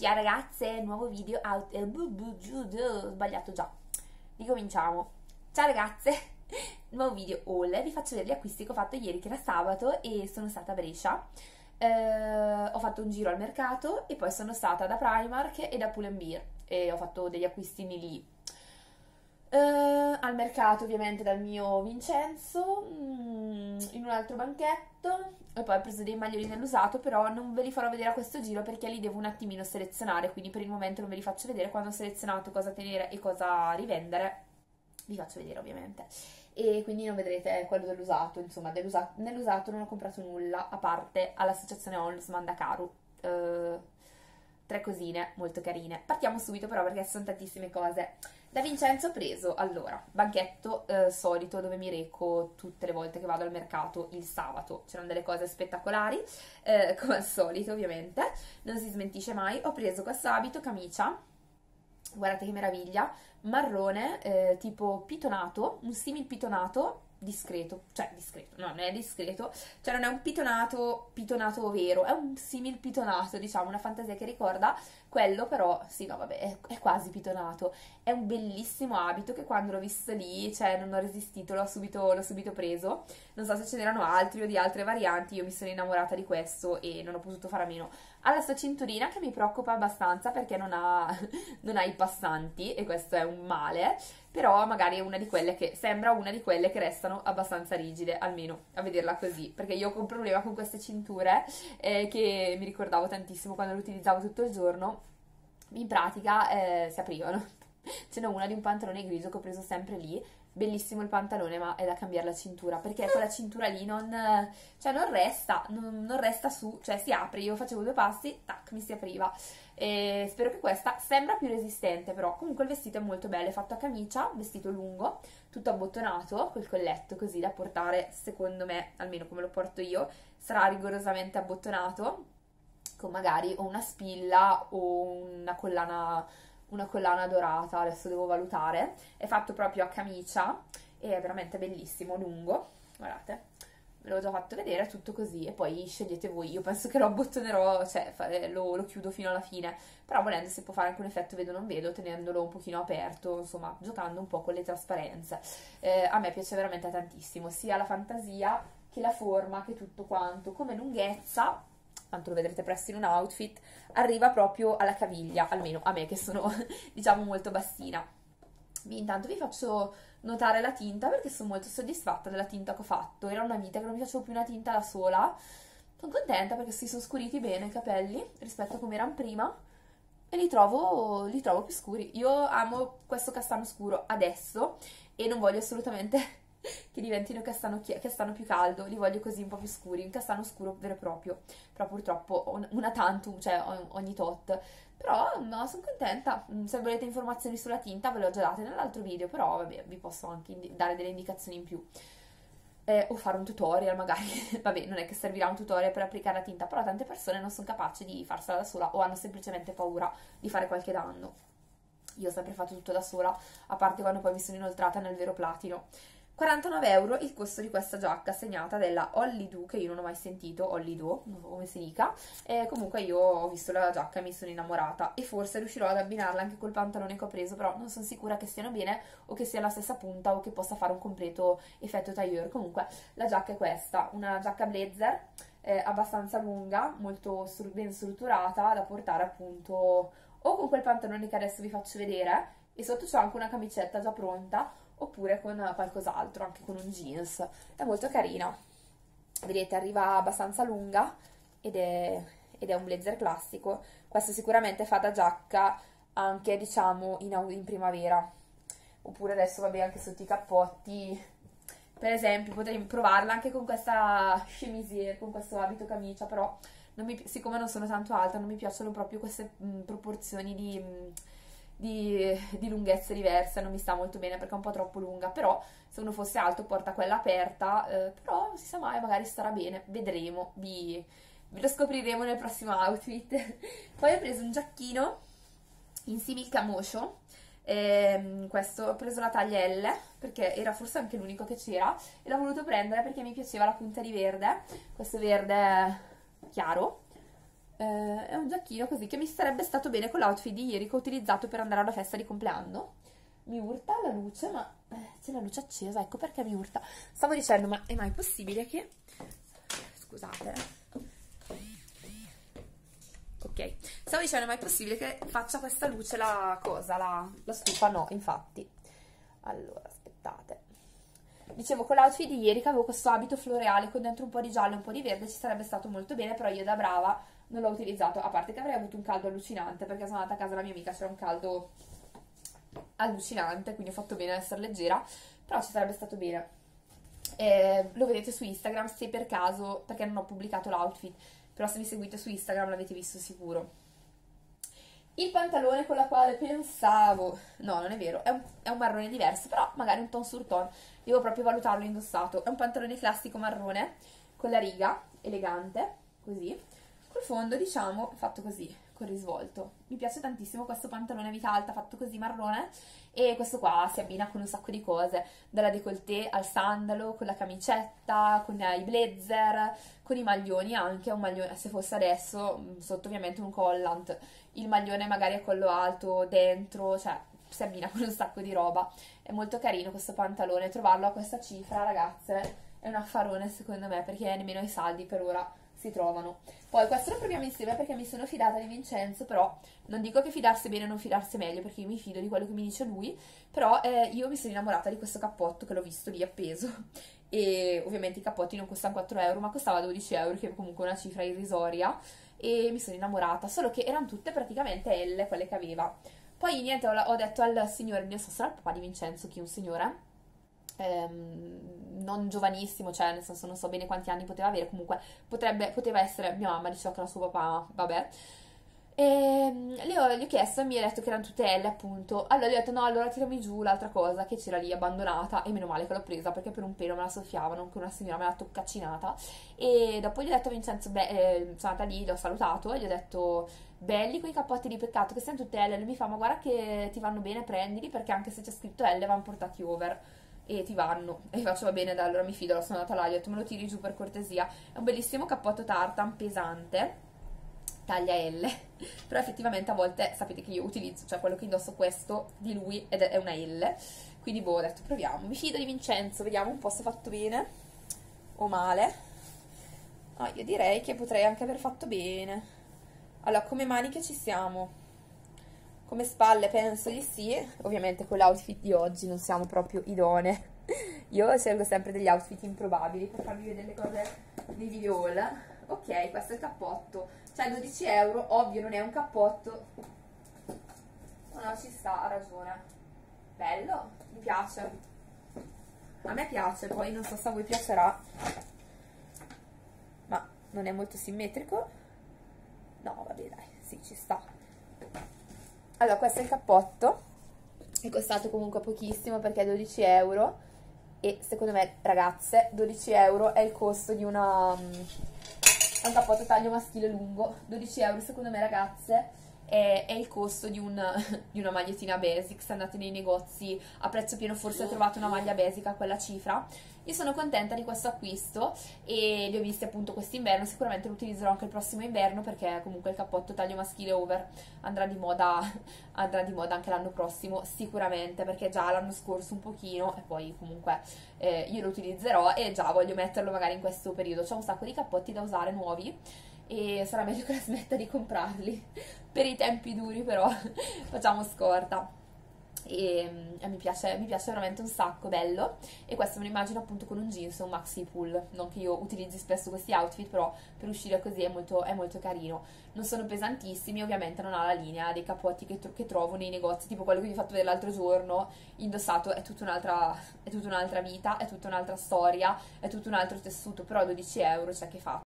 Ciao ragazze, nuovo video out, eh, ho sbagliato già. Ricominciamo. Ciao ragazze, nuovo video haul, vi faccio vedere gli acquisti che ho fatto ieri che era sabato e sono stata a Brescia. Eh, ho fatto un giro al mercato e poi sono stata da Primark e da Pull&Bear e ho fatto degli acquistini lì Uh, al mercato ovviamente dal mio Vincenzo mm, in un altro banchetto. E poi ho preso dei maglioni nell'usato però non ve li farò vedere a questo giro perché li devo un attimino selezionare. Quindi per il momento non ve li faccio vedere. Quando ho selezionato cosa tenere e cosa rivendere vi faccio vedere ovviamente. E quindi non vedrete quello dell'usato insomma dell'usato, nell'usato non ho comprato nulla a parte all'associazione Onlus Mandacaru. Uh, tre cosine molto carine. Partiamo subito però perché sono tantissime cose da Vincenzo preso, allora, banchetto eh, solito dove mi reco tutte le volte che vado al mercato il sabato. C'erano delle cose spettacolari, eh, come al solito ovviamente, non si smentisce mai. Ho preso questo abito, camicia, guardate che meraviglia, marrone, eh, tipo pitonato, un simil pitonato, discreto, cioè discreto, no, non è discreto, cioè non è un pitonato, pitonato vero, è un simil pitonato, diciamo, una fantasia che ricorda quello, però, sì, no, vabbè, è, è quasi pitonato, è un bellissimo abito che quando l'ho visto lì, cioè, non ho resistito, l'ho subito, l'ho subito preso, non so se ce n'erano altri o di altre varianti, io mi sono innamorata di questo e non ho potuto fare a meno. Ha la sua cinturina che mi preoccupa abbastanza perché non ha, non ha i passanti e questo è un male, però magari è una di quelle che sembra una di quelle che restano abbastanza rigide, almeno a vederla così, perché io ho un problema con queste cinture eh, che mi ricordavo tantissimo quando le utilizzavo tutto il giorno, in pratica eh, si aprivano. Ce n'è una di un pantalone grigio che ho preso sempre lì, bellissimo il pantalone, ma è da cambiare la cintura perché quella cintura lì non, cioè non resta, non, non, resta su, cioè si apre. Io facevo due passi, tac, mi si apriva. E spero che questa sembra più resistente, però comunque il vestito è molto bello. È fatto a camicia, vestito lungo, tutto abbottonato, col colletto così da portare, secondo me, almeno come lo porto io, sarà rigorosamente abbottonato con magari o una spilla o una collana una collana dorata, adesso devo valutare, è fatto proprio a camicia è veramente bellissimo, lungo, guardate, ve l'ho già fatto vedere, è tutto così e poi scegliete voi, io penso che lo abbottonerò, cioè eh, lo, lo, chiudo fino alla fine, però volendo si può fare anche un effetto vedo non vedo, tenendolo un pochino aperto, insomma, giocando un po' con le trasparenze. Eh, a me piace veramente tantissimo, sia la fantasia che la forma, che tutto quanto, come lunghezza, tanto lo vedrete presto in un outfit, arriva proprio alla caviglia, almeno a me che sono diciamo molto bassina. Intanto vi faccio notare la tinta perché sono molto soddisfatta della tinta che ho fatto. Era una vita che non mi facevo più una tinta da sola. Sono contenta perché si sono scuriti bene i capelli rispetto a come erano prima e li trovo, li trovo più scuri. Io amo questo castano scuro adesso e non voglio assolutamente che diventino castano, castano più caldo, li voglio così un po' più scuri, un castano scuro vero e proprio, però purtroppo una tantum, cioè ogni tot. Però no, sono contenta, mm, se volete informazioni sulla tinta ve le ho già date nell'altro video, però vabbè, vi posso anche dare delle indicazioni in più. Eh, o fare un tutorial magari, vabbè non è che servirà un tutorial per applicare la tinta, però tante persone non sono capaci di farsela da sola o hanno semplicemente paura di fare qualche danno. Io ho sempre fatto tutto da sola, a parte quando poi mi sono inoltrata nel vero platino. 49 euro il costo di questa giacca segnata della Holly Do che io non ho mai sentito, Holly Do, non so come si dica. E comunque io ho visto la giacca e mi sono innamorata. E forse riuscirò ad abbinarla anche col pantalone che ho preso però non sono sicura che stiano bene o che sia la stessa punta o che possa fare un completo effetto tailleur. Comunque la giacca è questa, una giacca blazer eh, abbastanza lunga, molto ben strutturata da portare appunto o con quel pantalone che adesso vi faccio vedere. E sotto c'è anche una camicetta già pronta oppure con qualcos'altro, anche con un jeans. È molto carina. Vedete, arriva abbastanza lunga ed è, ed è un blazer classico. Questo sicuramente fa da giacca anche, diciamo, in, in primavera. Oppure adesso, vabbè, anche sotto i cappotti. Per esempio, potrei provarla anche con questa chemisier, con questo abito camicia, però non mi, siccome non sono tanto alta, non mi piacciono proprio queste mh, proporzioni di... Mh, di, di, lunghezze diverse, non mi sta molto bene perché è un po' troppo lunga, però se uno fosse alto porta quella aperta, eh, però si sa mai, magari starà bene, vedremo, vi lo scopriremo nel prossimo outfit. Poi ho preso un giacchino in simil camoscio, ehm, questo ho preso la taglia L perché era forse anche l'unico che c'era e l'ho voluto prendere perché mi piaceva la punta di verde, questo verde chiaro eh, è un giacchino così che mi sarebbe stato bene con l'outfit di ieri che ho utilizzato per andare alla festa di compleanno. Mi urta la luce, ma eh, c'è la luce accesa, ecco perché mi urta. Stavo dicendo, ma è mai possibile che... Scusate. Ok, stavo dicendo, ma è possibile che faccia questa luce la cosa, la, la stufa? No, infatti. Allora, aspettate. Dicevo, con l'outfit di ieri che avevo questo abito floreale con dentro un po' di giallo e un po' di verde ci sarebbe stato molto bene, però io da brava non l'ho utilizzato, a parte che avrei avuto un caldo allucinante perché sono andata a casa della mia amica, c'era un caldo allucinante, quindi ho fatto bene ad essere leggera, però ci sarebbe stato bene. Eh, lo vedete su Instagram se per caso, perché non ho pubblicato l'outfit, però se mi seguite su Instagram l'avete visto sicuro. Il pantalone con la quale pensavo, no non è vero, è un, è un marrone diverso, però magari un ton sur ton, devo proprio valutarlo indossato. È un pantalone classico marrone con la riga, elegante, così, col fondo diciamo fatto così, con risvolto. Mi piace tantissimo questo pantalone a vita alta fatto così marrone e questo qua si abbina con un sacco di cose, dalla décolleté al sandalo, con la camicetta, con i blazer, con i maglioni anche, un maglione se fosse adesso, sotto ovviamente un collant, il maglione magari a collo alto, dentro, cioè si abbina con un sacco di roba. È molto carino questo pantalone, trovarlo a questa cifra ragazze è un affarone secondo me perché nemmeno i saldi per ora si trovano. Poi questo lo proviamo insieme perché mi sono fidata di Vincenzo, però non dico che fidarsi bene o non fidarsi meglio perché io mi fido di quello che mi dice lui, però eh, io mi sono innamorata di questo cappotto che l'ho visto lì appeso e ovviamente i cappotti non costano 4 euro ma costava 12 euro che è comunque una cifra irrisoria e mi sono innamorata, solo che erano tutte praticamente L quelle che aveva. Poi niente, ho, detto al signore, non so era il papà di Vincenzo, chi è un signore, ehm, non giovanissimo, cioè nel senso non so bene quanti anni poteva avere, comunque potrebbe, poteva essere mia mamma, diceva che era suo papà, vabbè. E ehm, gli ho, gli ho chiesto e mi ha detto che erano tutte L appunto. Allora gli ho detto no, allora tirami giù l'altra cosa che c'era lì abbandonata e meno male che l'ho presa perché per un pelo me la soffiavano, che una signora me l'ha toccaccinata. E dopo gli ho detto a Vincenzo, beh, eh, sono andata lì, l'ho salutato e gli ho detto belli quei cappotti di peccato che siano tutte L. Lui mi fa ma guarda che ti vanno bene, prendili perché anche se c'è scritto L vanno portati over e ti vanno. E faccio va bene, dai, allora mi fido, sono andata là, gli ho detto me lo tiri giù per cortesia. È un bellissimo cappotto tartan pesante, taglia L, però effettivamente a volte sapete che io utilizzo, cioè quello che indosso questo di lui ed è una L. Quindi boh, ho detto proviamo. Mi fido di Vincenzo, vediamo un po' se ho fatto bene o male. No, io direi che potrei anche aver fatto bene. Allora, come maniche ci siamo? Come spalle penso di sì, ovviamente con l'outfit di oggi non siamo proprio idonee. Io scelgo sempre degli outfit improbabili per farvi vedere le cose di video haul. Ok, questo è il cappotto. Cioè 12 euro, ovvio non è un cappotto. No, no, ci sta, ha ragione. Bello, mi piace. A me piace, poi non so se a voi piacerà. Ma non è molto simmetrico. No, vabbè dai, sì, ci sta allora questo è il cappotto. È costato comunque pochissimo perché è 12 euro. E secondo me ragazze 12 euro è il costo di una um, un cappotto taglio maschile lungo. 12 euro secondo me ragazze è, è il costo di, un, di, una magliettina basic se andate nei negozi a prezzo pieno forse trovate una maglia basic a quella cifra. Io sono contenta di questo acquisto e li ho visti appunto quest'inverno sicuramente lo utilizzerò anche il prossimo inverno perché comunque il cappotto taglio maschile over andrà di moda, andrà di moda anche l'anno prossimo sicuramente perché già l'anno scorso un pochino e poi comunque eh, io lo utilizzerò e già voglio metterlo magari in questo periodo. C'è un sacco di cappotti da usare nuovi e sarà meglio che la smetta di comprarli. Per i tempi duri però facciamo scorta. E, e mi, piace, mi, piace, veramente un sacco, bello. E questo me lo immagino appunto con un jeans un maxi pull. Non che io utilizzi spesso questi outfit però per uscire così è molto, è molto carino. Non sono pesantissimi ovviamente non ha la linea dei capotti che, che trovo nei negozi tipo quello che vi ho fatto vedere l'altro giorno indossato è tutta un'altra, è vita è tutta un'altra storia è tutto un altro tessuto però 12 euro cioè che fa